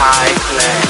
high class.